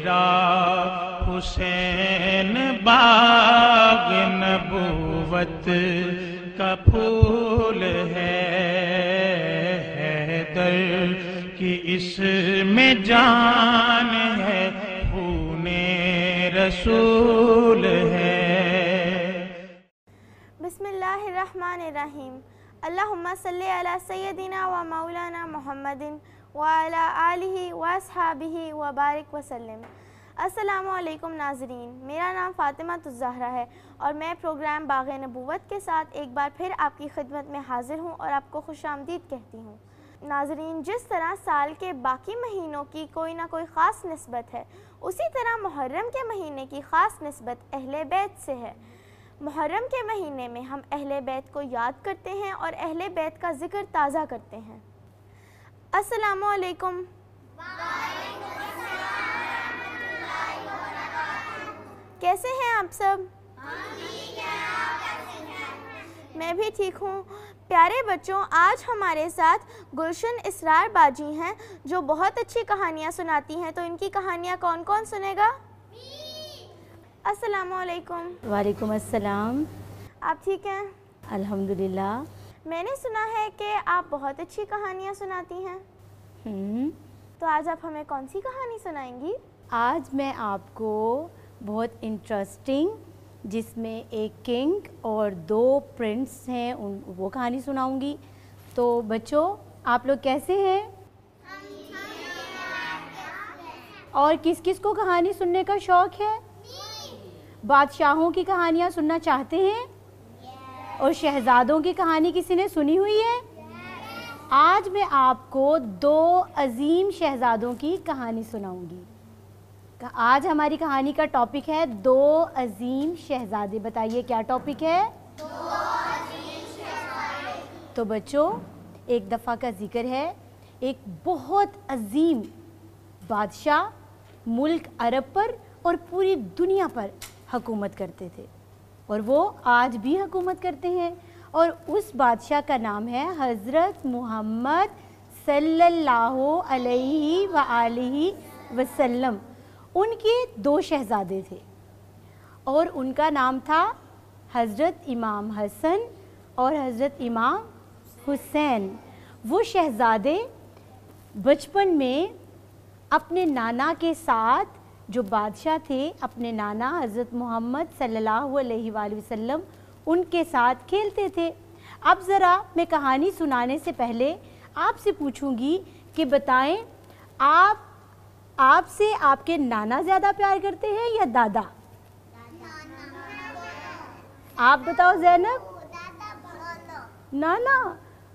تیرا حسین باغ نبوت کا پھول ہے، حیدر کی اس میں جان ہے، خون رسول ہے۔ بسم اللہ الرحمن الرحیم۔ اللہم صلی علی سیدنا و مولانا محمد وعلی آلہ و اصحابہ و بارک وسلم۔ السلام علیکم ناظرین، میرا نام فاطمہ الزہرا ہے اور میں پروگرام باغ نبوت کے ساتھ ایک بار پھر آپ کی خدمت میں حاضر ہوں اور آپ کو خوش آمدید کہتی ہوں۔ ناظرین، جس طرح سال کے باقی مہینوں کی کوئی نہ کوئی خاص نسبت ہے، اسی طرح محرم کے مہینے کی خاص نسبت اہل بیت سے ہے۔ محرم کے مہینے میں ہم اہل بیت کو یاد کرتے ہیں اور اہل بیت کا ذکر تازہ کرتے ہیں۔ السلام علیکم۔ کیسے ہیں آپ سب؟ میں بھی ٹھیک ہوں۔ پیارے بچوں آج ہمارے ساتھ گلشن اسرار باجی ہیں جو بہت اچھی کہانیاں سناتی ہیں۔ تو ان کی کہانیاں کون کون سنے گا؟ السلام علیکم۔ وعلیکم السلام۔ آپ ٹھیک ہیں؟ الحمدللہ۔ میں نے سنا ہے کہ آپ بہت اچھی کہانیاں سناتی ہیں۔ ہم، تو آج آپ ہمیں کون سی کہانی سنائیں گی؟ آج میں آپ کو بہت انٹرسٹنگ جس میں ایک کنگ اور دو پرنس ہیں ان وہ کہانی سناؤں گی۔ تو بچوں آپ لوگ کیسے ہیں؟ اور کس کس کو کہانی سننے کا شوق ہے؟ بادشاہوں کی کہانیاں سننا چاہتے ہیں؟ اور شہزادوں کی کہانی کسی نے سنی ہوئی ہے؟ آج میں آپ کو دو عظیم شہزادوں کی کہانی سناؤں گی۔ آج ہماری کہانی کا ٹاپک ہے دو عظیم شہزادے۔ بتائیے کیا ٹاپک ہے؟ تو بچوں، ایک دفعہ کا ذکر ہے، ایک بہت عظیم بادشاہ ملک عرب پر اور پوری دنیا پر حکومت کرتے تھے۔ اور وہ آج بھی حکومت کرتے ہیں۔ اور اس بادشاہ کا نام ہے حضرت محمد صلی اللہ علیہ وآلہ وسلم۔ ان کے دو شہزادے تھے۔ اور ان کا نام تھا حضرت امام حسن اور حضرت امام حسین۔ وہ شہزادے بچپن میں اپنے نانا کے ساتھ جو بادشاہ تھے، اپنے نانا حضرت محمد صلی اللہ علیہ وآلہ وسلم، ان کے ساتھ کھیلتے تھے۔ اب ذرا میں کہانی سنانے سے پہلے آپ سے پوچھوں گی کہ بتائیں، آپ آپ سے آپ کے نانا زیادہ پیار کرتے ہیں یا دادا؟ آپ بتاؤ زینب۔ نانا،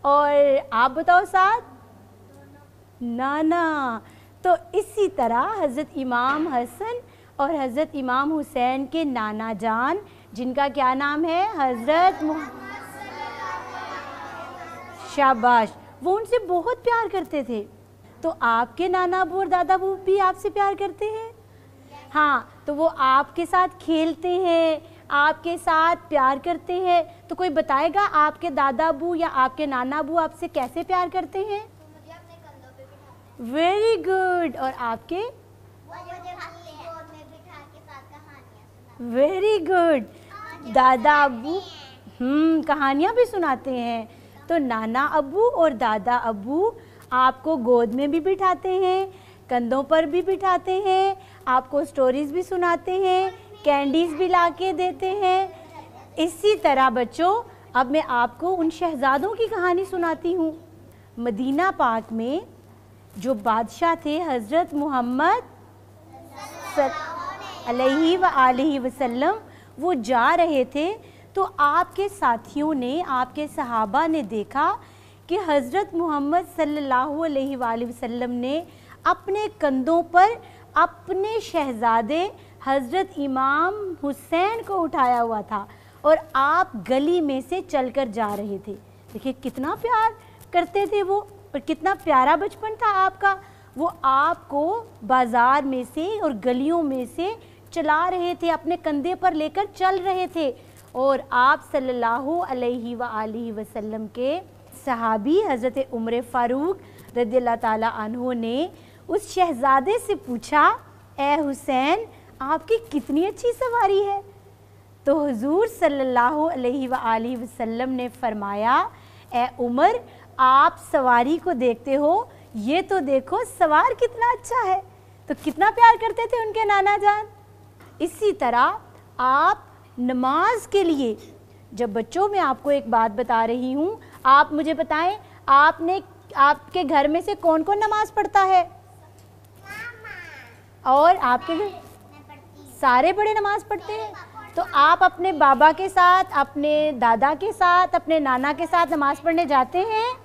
اور آپ بتاؤ ساتھ نانا تو اسی طرح حضرت امام حسن اور حضرت امام حسین کے نانا جان، جن کا کیا نام ہے؟ حضرت شاباش، وہ ان سے بہت پیار کرتے تھے۔ تو آپ کے نانا ابو اور دادا ابو بھی آپ سے پیار کرتے ہیں؟ ہاں تو وہ آپ کے ساتھ کھیلتے ہیں، آپ کے ساتھ پیار کرتے ہیں۔ تو کوئی بتائے گا آپ کے دادا ابو یا آپ کے نانا ابو آپ سے کیسے پیار کرتے ہیں؟ ویری گڈ اور آپ کے? ویری گڈ دادا ابو ہم کہانیاں بھی سناتے ہیں. تو نانا ابو اور دادا ابو آپ کو گود میں بھی بٹھاتے ہیں، کندھوں پر بھی بٹھاتے ہیں، آپ کو سٹوریز بھی سناتے ہیں کینڈیز بھی لا کے دیتے ہیں. اسی طرح بچوں، اب میں آپ کو ان شہزادوں کی کہانی سناتی ہوں. مدینہ پاک میں جو بادشاہ تھے، حضرت محمد علیہ وآلہ وسلم، وہ جا رہے تھے۔ تو آپ کے ساتھیوں نے، آپ کے صحابہ نے دیکھا کہ حضرت محمد صلی اللہ علیہ وآلہ وسلم نے اپنے کندھوں پر اپنے شہزادے حضرت امام حسین کو اٹھایا ہوا تھا اور آپ گلی میں سے چل کر جا رہے تھے۔ دیکھیں کتنا پیار کرتے تھے وہ۔ اور کتنا پیارا بچپن تھا آپ کا، وہ آپ کو بازار میں سے اور گلیوں میں سے چلا رہے تھے، اپنے کندھے پر لے کر چل رہے تھے۔ اور آپ صلی اللہ علیہ وآلہ وسلم کے صحابی حضرت عمر فاروق رضی اللہ تعالیٰ عنہ نے اس شہزادے سے پوچھا، اے حسین، آپ کی کتنی اچھی سواری ہے؟ تو حضور صلی اللہ علیہ وآلہ وسلم نے فرمایا، اے عمر آپ سواری کو دیکھتے ہو، یہ تو دیکھو سوار کتنا اچھا ہے۔ تو کتنا پیار کرتے تھے ان کے نانا جان۔ اسی طرح آپ نماز کے لیے، جب بچوں میں آپ کو ایک بات بتا رہی ہوں، آپ مجھے بتائیں، آپ نے، آپ کے گھر میں سے کون کون نماز پڑھتا ہے؟ اور آپ کے گھر سارے بڑے نماز پڑھتے ہیں۔ تو آپ اپنے بابا کے ساتھ، اپنے دادا کے ساتھ، اپنے نانا کے ساتھ نماز پڑھنے جاتے ہیں؟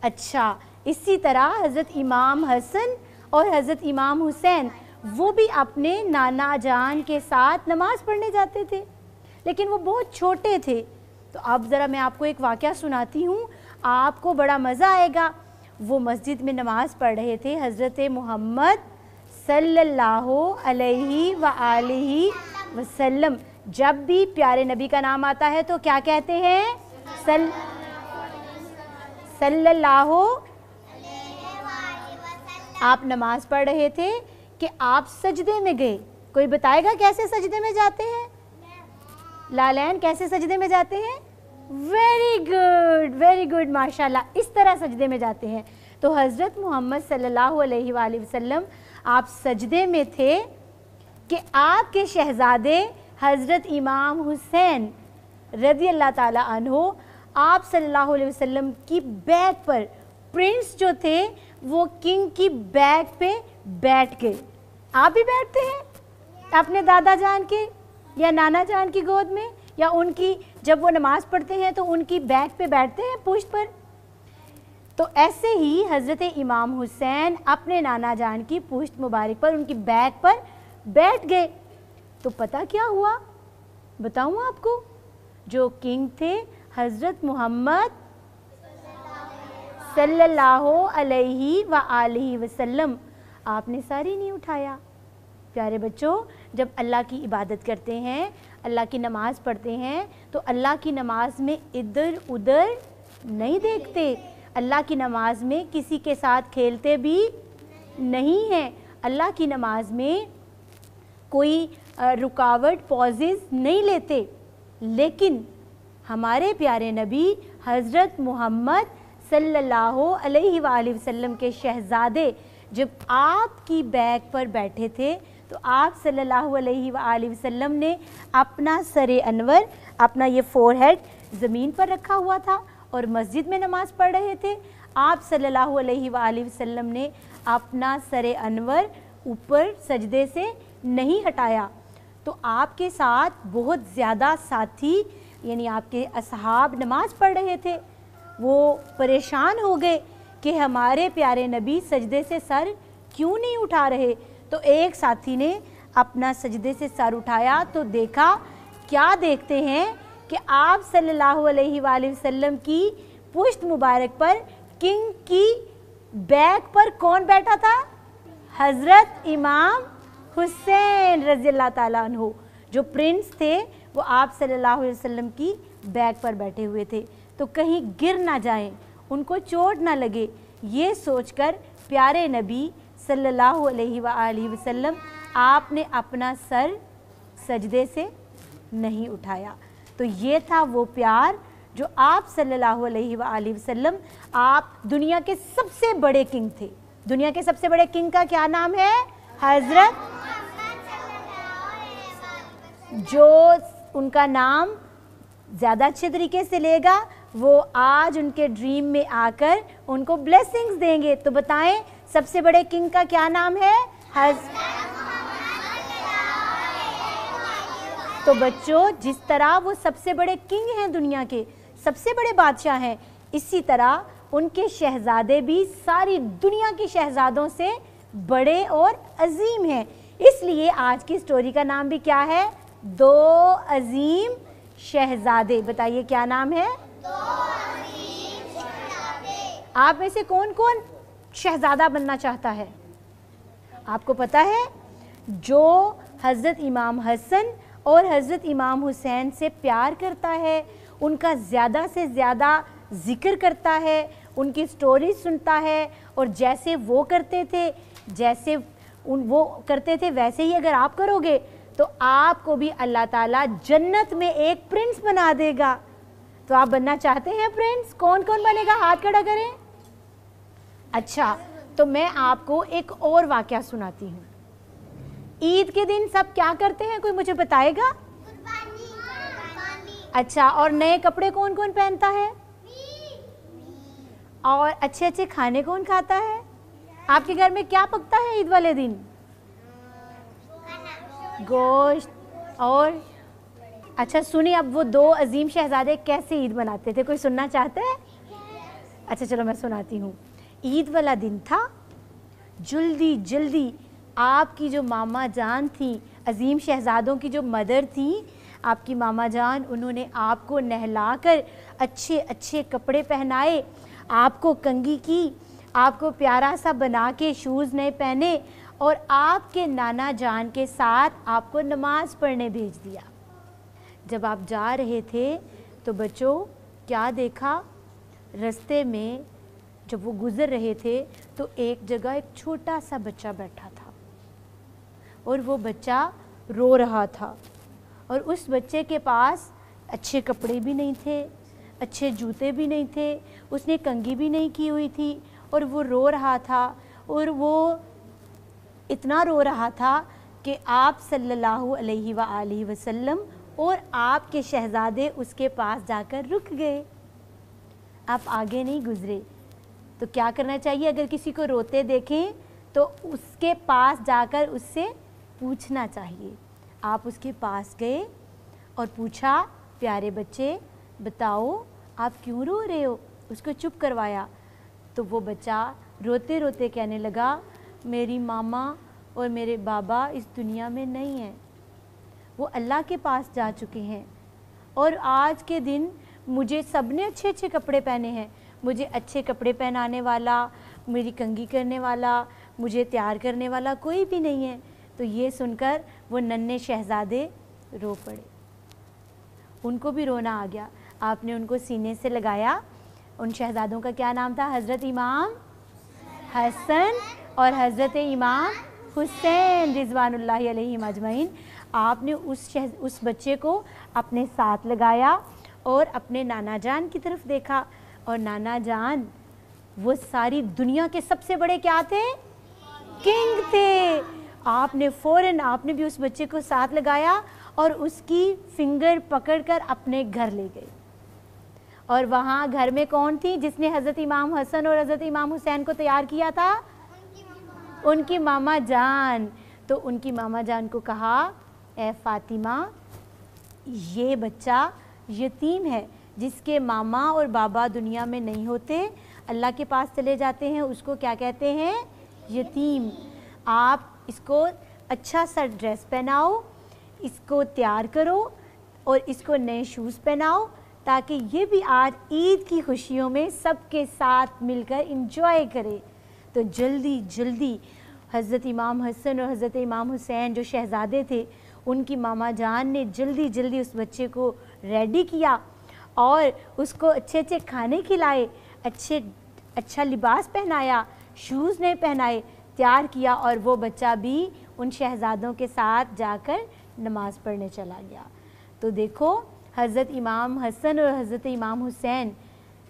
اچھا اسی طرح حضرت امام حسن اور حضرت امام حسین، وہ بھی اپنے نانا جان کے ساتھ نماز پڑھنے جاتے تھے، لیکن وہ بہت چھوٹے تھے۔ تو اب ذرا میں آپ کو ایک واقعہ سناتی ہوں۔ آپ کو بڑا مزہ آئے گا۔ وہ مسجد میں نماز پڑھ رہے تھے حضرت محمد صلی اللہ علیہ وآلہ وسلم۔ جب بھی پیارے نبی کا نام آتا ہے تو کیا کہتے ہیں؟ صلی اللہ آپ نماز پڑھ رہے تھے کہ آپ سجدے میں گئے۔ کوئی بتائے گا کیسے سجدے میں جاتے ہیں؟ لالین کیسے سجدے میں جاتے ہیں؟ ویری گڈ ویری گڈ ماشاء اللہ اس طرح سجدے میں جاتے ہیں۔ تو حضرت محمد صلی اللہ علیہ وآلہ وسلم آپ سجدے میں تھے کہ آپ کے شہزادے حضرت امام حسین رضی اللہ تعالیٰ عنہ آپ صلی اللہ علیہ وسلم کی بیک پر پرنس جو تھے وہ کنگ کی بیک پہ بیٹھ گئے۔ آپ بھی بیٹھتے ہیں؟ اپنے دادا جان کے یا نانا جان کی گود میں یا ان کی جب وہ نماز پڑھتے ہیں تو ان کی بیک پہ بیٹھتے ہیں پوشت پر؟ تو ایسے ہی حضرت امام حسین اپنے نانا جان کی پوشت مبارک پر ان کی بیک پر بیٹھ گئے۔ تو پتہ کیا ہوا؟ بتاؤں آپ کو، جو کنگ تھے حضرت محمد صلی اللہ علیہ وآلہ وسلم۔ آپ نے ساری نہیں اٹھایا۔ پیارے بچوں، جب اللہ کی عبادت کرتے ہیں، اللہ کی نماز پڑھتے ہیں، تو اللہ کی نماز میں ادھر ادھر نہیں دیکھتے۔ اللہ کی نماز میں کسی کے ساتھ کھیلتے بھی نہیں ہیں۔ اللہ کی نماز میں کوئی رکاوٹ، پوزز نہیں لیتے۔ لیکن ہمارے پیارے نبی حضرت محمد صلی اللہ علیہ وآلہ وسلم کے شہزادے، جب آپ کی بیک پر بیٹھے تھے، تو آپ صلی اللہ علیہ وآلہ وسلم نے اپنا سر انور، اپنا یہ فور ہیڈ زمین پر رکھا ہوا تھا اور مسجد میں نماز پڑھ رہے تھے۔ آپ صلی اللہ علیہ وآلہ وسلم نے اپنا سر انور اوپر سجدے سے نہیں ہٹایا۔ تو آپ کے ساتھ بہت زیادہ ساتھی یعنی آپ کے اصحاب نماز پڑھ رہے تھے، وہ پریشان ہو گئے کہ ہمارے پیارے نبی سجدے سے سر کیوں نہیں اٹھا رہے؟ تو ایک ساتھی نے اپنا سجدے سے سر اٹھایا تو دیکھا، کیا دیکھتے ہیں کہ آپ صلی اللہ علیہ وآلہ وسلم کی پشت مبارک پر کنگ کی بیک پر کون بیٹھا تھا؟ حضرت امام حسین رضی اللہ تعالیٰ عنہ، جو پرنس تھے وہ آپ صلی اللہ علیہ وسلم کی بیک پر بیٹھے ہوئے تھے۔ تو کہیں گر نہ جائیں، ان کو چوٹ نہ لگے۔ یہ سوچ کر پیارے نبی صلی اللہ علیہ وآلہ وسلم آپ نے اپنا سر سجدے سے نہیں اٹھایا۔ تو یہ تھا وہ پیار جو آپ صلی اللہ علیہ وآلہ وسلم آپ دنیا کے سب سے بڑے کنگ تھے۔ دنیا کے سب سے بڑے کنگ کا کیا نام ہے؟ حضرت جو ان کا نام زیادہ اچھے طریقے سے لے گا۔ وہ آج ان کے ڈریم میں آ کر ان کو بلیسنگز دیں گے۔ تو بتائیں، سب سے بڑے کنگ کا کیا نام ہے؟ تو بچوں، جس طرح وہ سب سے بڑے کنگ ہیں دنیا کے، سب سے بڑے بادشاہ ہیں، اسی طرح ان کے شہزادے بھی ساری دنیا کی شہزادوں سے بڑے اور عظیم ہیں۔ اس لیے آج کی سٹوری کا نام بھی کیا ہے؟ دو عظیم شہزادے۔ بتائیے کیا نام ہے؟ آپ میں سے کون کون شہزادہ بننا چاہتا ہے؟ آپ کو پتا ہے جو حضرت امام حسن اور حضرت امام حسین سے پیار کرتا ہے ان کا زیادہ سے زیادہ ذکر کرتا ہے ان کی سٹوری سنتا ہے اور جیسے وہ کرتے تھے جیسے ان وہ کرتے تھے ویسے ہی اگر آپ کرو گے تو آپ کو بھی اللہ تعالیٰ جنت میں ایک پرنس بنا دے گا۔ تو آپ بننا چاہتے ہیں پرنس؟ کون کون بنے گا؟ ہاتھ کھڑا کریں۔ اچھا تو میں آپ کو ایک اور واقعہ سناتی ہوں۔ عید کے دن سب کیا کرتے ہیں؟ کوئی مجھے بتائے گا؟ اچھا اور نئے کپڑے کون کون پہنتا ہے؟ اور اچھے اچھے کھانے کون کھاتا ہے؟ آپ کے گھر میں کیا پکتا ہے عید والے دن؟ گوشت اور اچھا سنی اب وہ دو عظیم شہزادے کیسے عید مناتے تھے؟ کوئی سننا چاہتا ہے؟ اچھا چلو میں سناتی ہوں۔ عید والا دن تھا۔ جلدی جلدی آپ کی جو ماما جان تھیں، عظیم شہزادوں کی جو مدر تھیں، آپ کی ماما جان انہوں نے آپ کو نہلا کر اچھے اچھے کپڑے پہنائے، آپ کو کنگھی کی، آپ کو پیارا سا بنا کے شوز نئے پہنے اور آپ کے نانا جان کے ساتھ آپ کو نماز پڑھنے بھیج دیا۔ جب آپ جا رہے تھے تو بچوں، کیا دیکھا؟ رستے میں جب وہ گزر رہے تھے تو ایک جگہ ایک چھوٹا سا بچہ بیٹھا تھا اور وہ بچہ رو رہا تھا اور اس بچے کے پاس اچھے کپڑے بھی نہیں تھے، اچھے جوتے بھی نہیں تھے، اس نے کنگھی بھی نہیں کی ہوئی تھی اور وہ رو رہا تھا اور وہ اتنا رو رہا تھا کہ آپ صلی اللہ علیہ وآلہ وسلم اور آپ کے شہزادے اس کے پاس جا کر رک گئے۔ آپ آگے نہیں گزرے۔ تو کیا کرنا چاہیے اگر کسی کو روتے دیکھیں تو اس کے پاس جا کر اس سے پوچھنا چاہیے۔ آپ اس کے پاس گئے اور پوچھا، پیارے بچے، بتاؤ آپ کیوں رو رہے ہو؟ اس کو چپ کروایا۔ تو وہ بچہ روتے روتے کہنے لگا میری ماما اور میرے بابا اس دنیا میں نہیں ہیں۔ وہ اللہ کے پاس جا چکے ہیں۔ اور آج کے دن مجھے سب نے اچھے اچھے کپڑے پہنے ہیں۔ مجھے اچھے کپڑے پہنانے والا، میری کنگھی کرنے والا، مجھے تیار کرنے والا کوئی بھی نہیں ہے۔ تو یہ سن کر وہ ننے شہزادے رو پڑے۔ ان کو بھی رونا آ گیا۔ آپ نے ان کو سینے سے لگایا۔ ان شہزادوں کا کیا نام تھا؟ حضرت امام حسن اور حضرت امام حسین رضوان اللہ علیہ مجمعین آپ نے اس شہز، اس بچے کو اپنے ساتھ لگایا اور اپنے نانا جان کی طرف دیکھا۔ اور نانا جان، وہ ساری دنیا کے سب سے بڑے کیا تھے؟ کنگ تھے۔ آپ نے فوراً آپ نے بھی اس بچے کو ساتھ لگایا اور اس کی فنگر پکڑ کر اپنے گھر لے گئے۔ اور وہاں گھر میں کون تھی جس نے حضرت امام حسن اور حضرت امام حسین کو تیار کیا تھا؟ ان کی ماما جان۔ تو ان کی ماما جان کو کہا، اے فاطمہ، یہ بچہ یتیم ہے، جس کے ماما اور بابا دنیا میں نہیں ہوتے، اللہ کے پاس چلے جاتے ہیں، اس کو کیا کہتے ہیں؟ یتیم۔ آپ اس کو اچھا سا ڈریس پہناؤ، اس کو تیار کرو اور اس کو نئے شوز پہناؤ، تاکہ یہ بھی آج عید کی خوشیوں میں سب کے ساتھ مل کر انجوائے کرے۔ تو جلدی جلدی حضرت امام حسن اور حضرت امام حسین جو شہزادے تھے، ان کی ماما جان نے جلدی جلدی اس بچے کو ریڈی کیا اور اس کو اچھے اچھے کھانے کھلائے، اچھے اچھا لباس پہنایا شوز نہیں پہنائے، تیار کیا اور وہ بچہ بھی ان شہزادوں کے ساتھ جا کر نماز پڑھنے چلا گیا۔ تو دیکھو، حضرت امام حسن اور حضرت امام حسین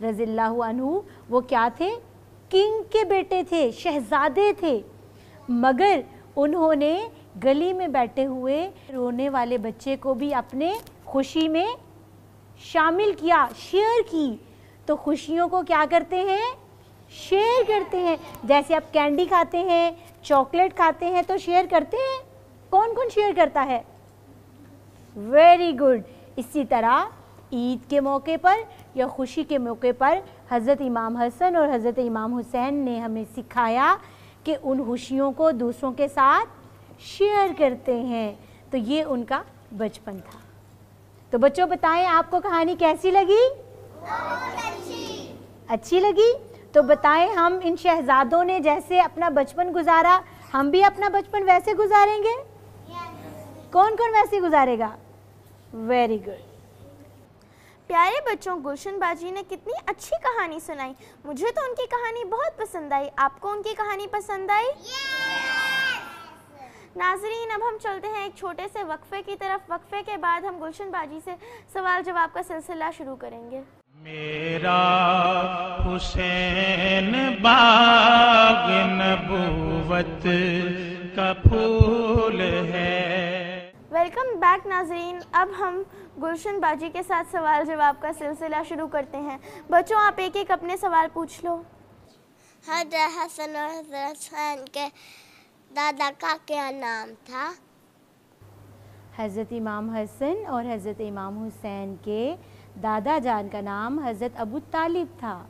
رضی اللہ عنہ وہ کیا تھے؟ کنگ کے بیٹے تھے، شہزادے تھے۔ مگر انہوں نے گلی میں بیٹھے ہوئے رونے والے بچے کو بھی اپنے خوشی میں شامل کیا، شیئر کی۔ تو خوشیوں کو کیا کرتے ہیں؟ شیئر کرتے ہیں۔ جیسے آپ کینڈی کھاتے ہیں، چاکلیٹ کھاتے ہیں، تو شیئر کرتے ہیں؟ کون کون شیئر کرتا ہے؟ Very good. اسی طرح عید کے موقع پر یا خوشی کے موقع پر حضرت امام حسن اور حضرت امام حسین نے ہمیں سکھایا کہ ان خوشیوں کو دوسروں کے ساتھ شیئر کرتے ہیں۔ تو یہ ان کا بچپن تھا۔ تو بچوں، بتائیں آپ کو کہانی کیسی لگی؟ اچھی لگی۔ تو بتائیں ہم ان شہزادوں نے جیسے اپنا بچپن گزارا، ہم بھی اپنا بچپن ویسے گزاریں گے؟ کون کون ویسے گزارے گا؟ ویری گڈ پیارے بچوں گلشن باجی نے کتنی اچھی کہانی سنائی۔ مجھے تو ان کی کہانی بہت پسند آئی۔ آپ کو ان کی کہانی پسند آئی؟ ناظرین اب ہم چلتے ہیں ایک چھوٹے سے وقفے کی طرف۔ وقفے کے بعد ہم گلشن باجی سے سوال جواب کا سلسلہ شروع کریں گے۔ میرا حسین باغ نبوت کا پھول ہے۔ ویلکم بیک ناظرین اب ہم گلشن باجی کے ساتھ سوال جواب کا سلسلہ شروع کرتے ہیں۔ بچوں آپ ایک ایک اپنے سوال پوچھ لو۔ حضرت حسن اور حضرت حسین کے دادا کا کیا نام تھا؟ حضرت امام حسن اور حضرت امام حسین کے دادا جان کا نام حضرت ابو طالب تھا۔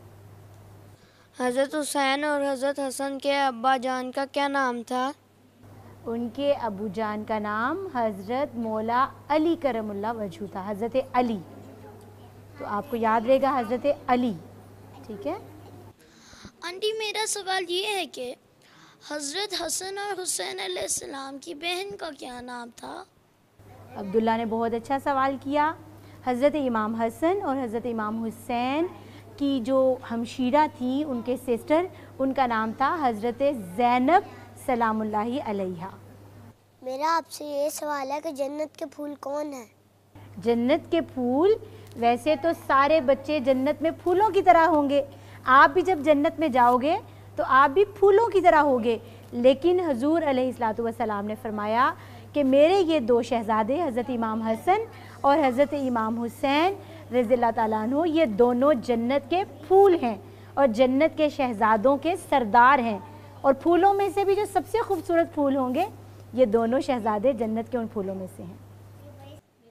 حضرت حسین اور حضرت حسن کے ابا جان کا کیا نام تھا؟ ان کے ابو جان کا نام حضرت مولا علی کرم اللہ وجہ تھا حضرت علی۔ تو آپ کو یاد رہے گا حضرت علی ٹھیک ہے؟ آنٹی میرا سوال یہ ہے کہ حضرت حسن اور حسین علیہ السلام کی بہن کا کیا نام تھا؟ عبداللہ نے بہت اچھا سوال کیا۔ حضرت امام حسن اور حضرت امام حسین کی جو ہمشیرہ تھیں ان کے سسٹر ان کا نام تھا حضرت زینب سلام اللہ علیہ میرا آپ سے یہ سوال ہے کہ جنت کے پھول کون ہیں؟ جنت کے پھول؟ ویسے تو سارے بچے جنت میں پھولوں کی طرح ہوں گے۔ آپ بھی جب جنت میں جاؤ گے تو آپ بھی پھولوں کی طرح ہوگے۔ لیکن حضور علیہ السلاۃ والسلام نے فرمایا کہ میرے یہ دو شہزادے حضرت امام حسن اور حضرت امام حسین رضی اللہ تعالیٰ عنہ یہ دونوں جنت کے پھول ہیں اور جنت کے شہزادوں کے سردار ہیں۔ اور پھولوں میں سے بھی جو سب سے خوبصورت پھول ہوں گے یہ دونوں شہزادے جنت کے ان پھولوں میں سے ہیں۔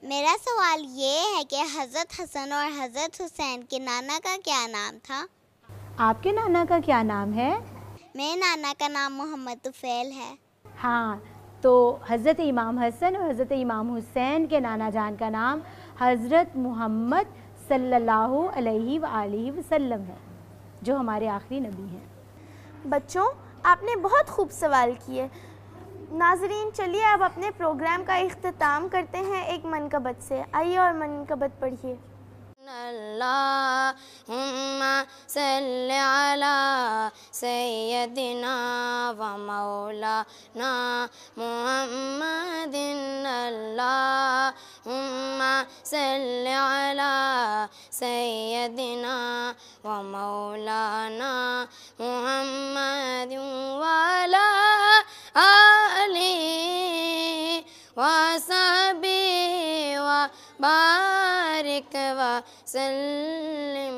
میرا سوال یہ ہے کہ حضرت حسن اور حضرت حسین کے نانا کا کیا نام تھا؟ آپ کے نانا کا کیا نام ہے؟ میرے نانا کا نام محمد طفیل ہے۔ ہاں تو حضرت امام حسن اور حضرت امام حسین کے نانا جان کا نام حضرت محمد صلی اللہ علیہ وآلہ وسلم ہے جو ہمارے آخری نبی ہیں۔ بچوں آپ نے بہت خوب سوال کیے۔ ناظرین، چلیے، اب اپنے پروگرام کا اختتام کرتے ہیں ایک منقبت سے۔ آئیے اور منقبت پڑھیے۔ اللهم صل على سيدنا ومولانا محمد اللهم صل على سيدنا ومولانا محمد وعلى آله وصحبه وسلم بارک وسلم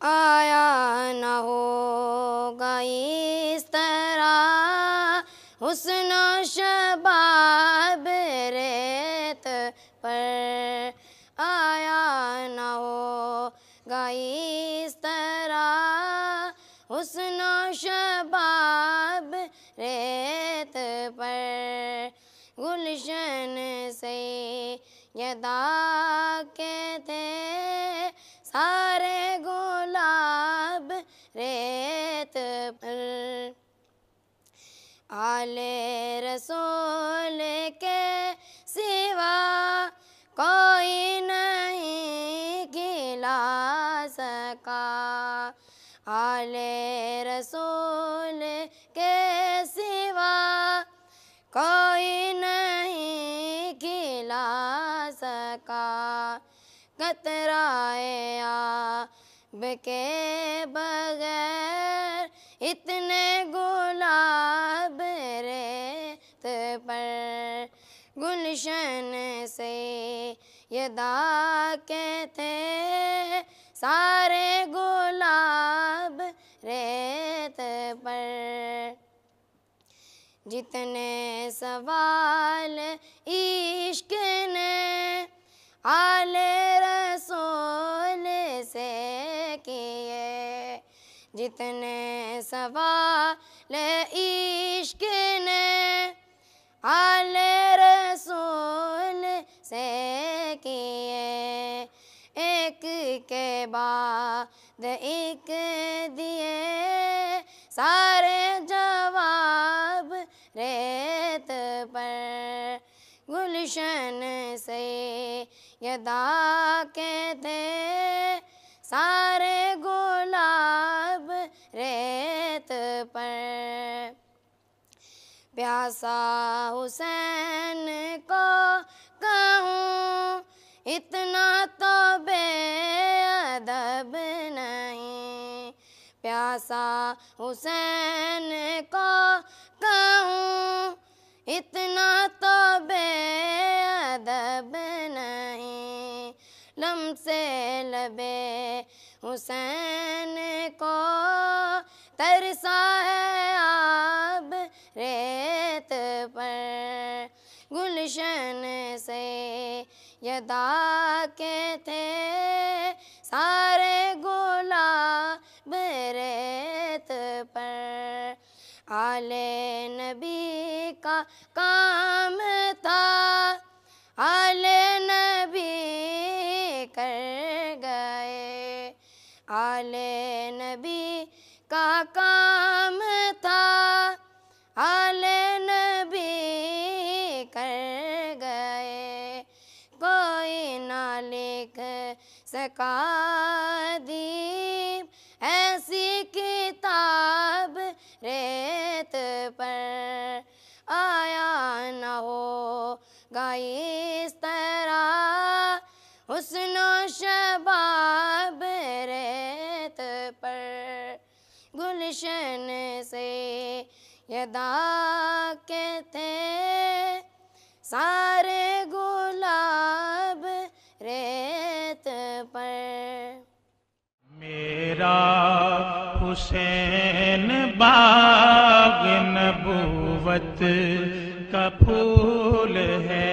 آیا نہ ہوگا اس طرح حسن و شباب ریت پر۔ آیا نہ ہوگا اس طرح حسن و شباب ریت پر۔ یدا کے تھے سارے گلاب ریت پر آل رسول کے سوا کوئی نہیں کھلا سکا آل رسول کے سوا کوئی نہیں قطرائے آب کے بغیر اتنے گلاب ریت پر۔ گلشن سے یدا کے تھے، سارے گلاب ریت پر۔ جتنے سوال عشق نے آل جتنے سوال عشق نے، آل رسول سے کیے۔ ایک کے بعد ایک دیے۔ سارے جواب ریت پر۔ گلشن سے یدا کے تھے سارے گلاب ریت پر پیاسا حسین کو کہوں اتنا تو بے ادب نہیں پیاسا حسین حسین کو ترسا ہے آب ریت پر۔ گلشن سے یدا کے تھے، سارے گلاب ریت پر۔ آل نبی کا کام تھا، آل کام تھا۔ آل نبی کر گئے۔ کوئی نہ لکھ سکا دیپ۔ ایسی کتاب ریت پر آیا نہ ہو۔ گئی اس طرح حسن و شباب ریت پر گلشن سے یدا کے تھے سارے گلاب ریت پر۔ میرا حسین باغ نبوت کا پھول ہے،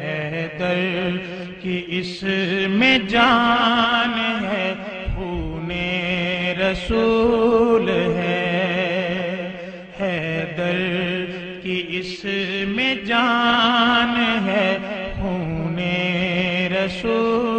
حیدر کی اس میں جان رسول ہے حیدر کی اس میں جان ہے خون رسول